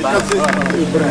só.